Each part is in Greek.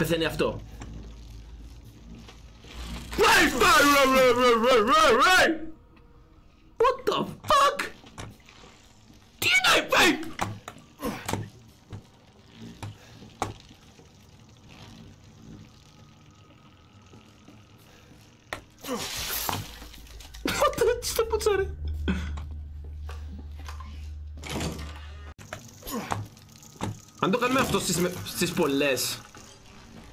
Πεθαίνει αυτό. What the fuck? Τι εννοεί, vape! What the, τι στο πούτσα ρε. Αν το κάνουμε αυτό στις, με- στις πολλές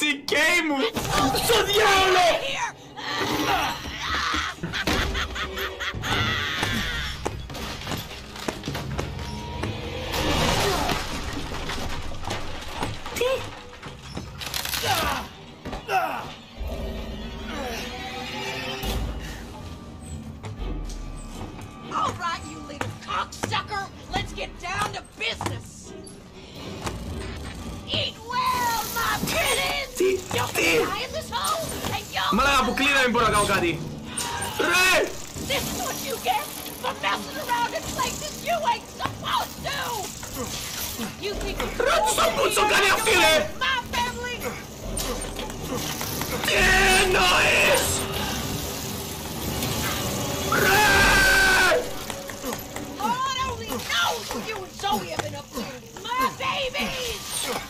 fucking game! ¡Diablo! Mă la buclina mi pura caucati. Re! This is what you get for messing around in places you ain't supposed to. You think it's Re, tu s-a pus o care file. My family. Oh nois! You and Zoe have been up to. My babies!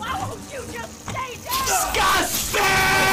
Why won't you just stay down? Disgusting!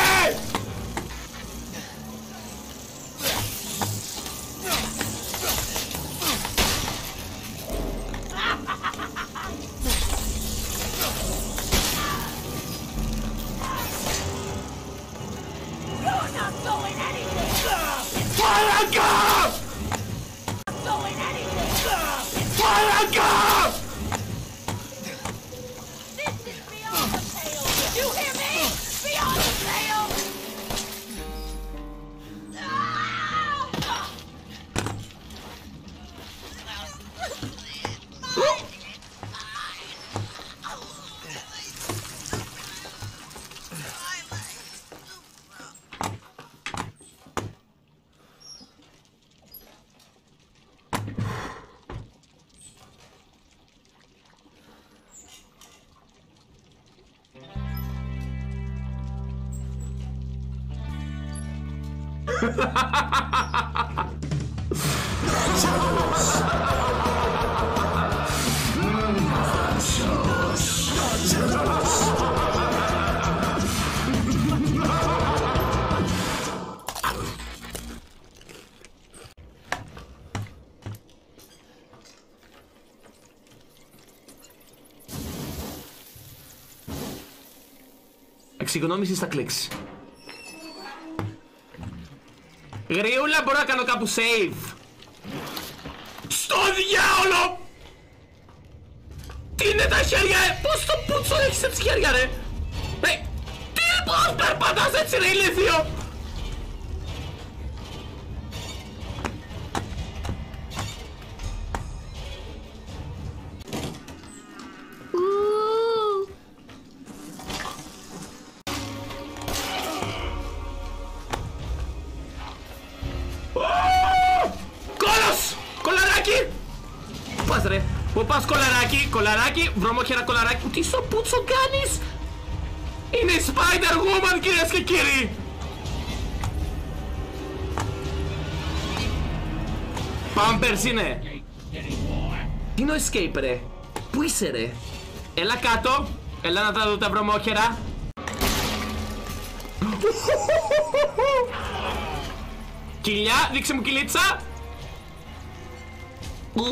Εξοικονόμησης στα κλικς. Γριούλα μπορώ να κάνω κάπου save. Στο διάολο! Τι είναι τα χέρια, ε! Πώς το πούτσο έχεις έτσι χέρια, ρε! Ε, τι πώς περπατάς έτσι, ρε, ηλίθιο! Πας ρε! Πού πας κολαράκι! Κολαράκι! Βρωμόχερα κολαράκι! Τι στο πούτσο κάνεις! Είναι η Spider Woman κυρίες και κύριοι! Pampers είναι! Τι είναι ο escape ρε! Πού είσαι ρε; Έλα κάτω Έλα να τα δω τα βρωμόχερα Κοιλιά, δείξε μου κυλίτσα Τα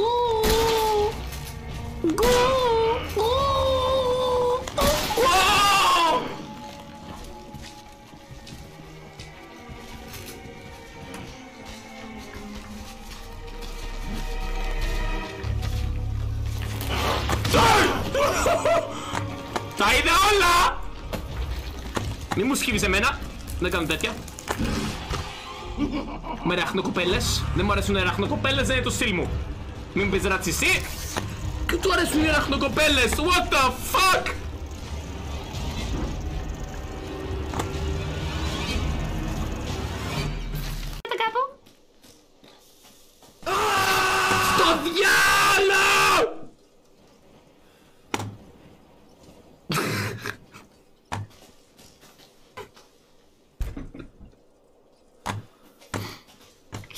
είδα όλα! Μη μου σκύβεις εμένα. Δεν κάνω τέτοια. Με ραχνοκοπέλες. Δεν μου αρέσουν οι ραχνοκοπέλες, δεν είναι το στυλ μου. Μην μου πεις ρατσιστή. Και του αρέσουν οι ραχνοκοπέλες. What the fuck! κάπου. Στο διάλο!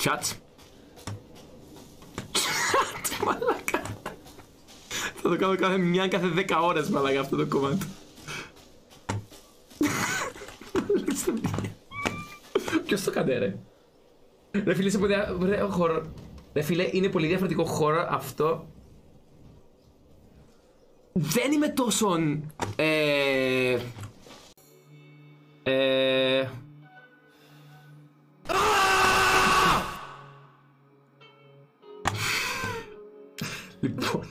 Chat. μαλάκα. Θα το κάνω κάθε μια κάθε 10 ώρες μαλάκα αυτό το κομμάτι. Ποιος το κάνει ρε; Ρε φίλε, είσαι πολύ χώρο. Ρε φίλε, είναι πολύ διαφορετικό χώρο αυτό. Δεν είμαι τόσο... Ε... Ε... Boy.